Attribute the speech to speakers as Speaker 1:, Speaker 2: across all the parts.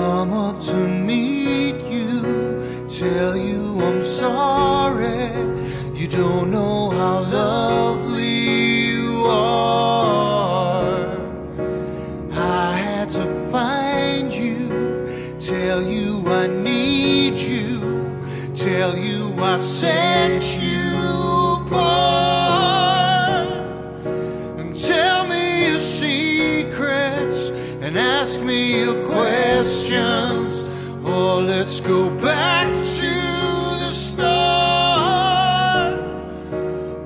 Speaker 1: come up to meet you, tell you I'm sorry. You don't know how lovely you are. I had to find you, tell you I need you, tell you I sent you apart. Ask me your questions. Or oh, let's go back to the start.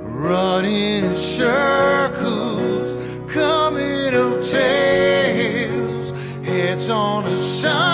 Speaker 1: Running in circles, coming up tails, heads on a science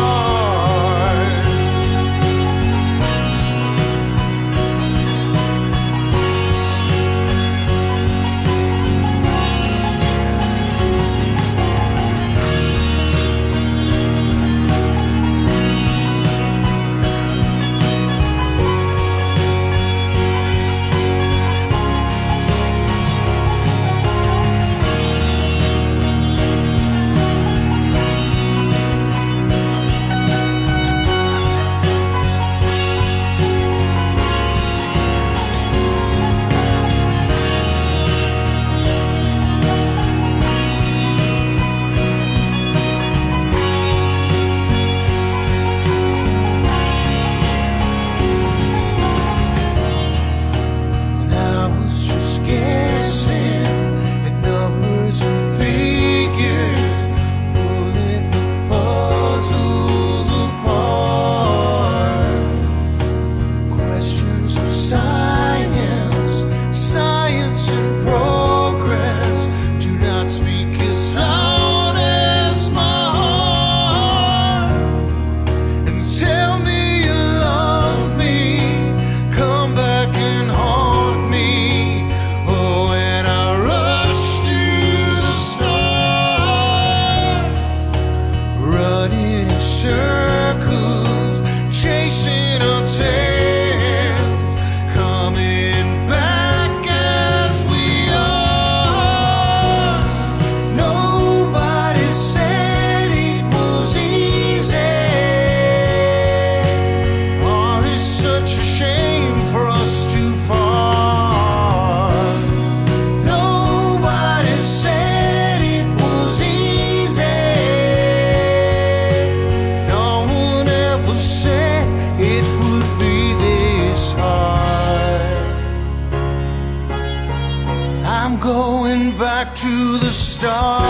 Speaker 1: I'm going back to the start.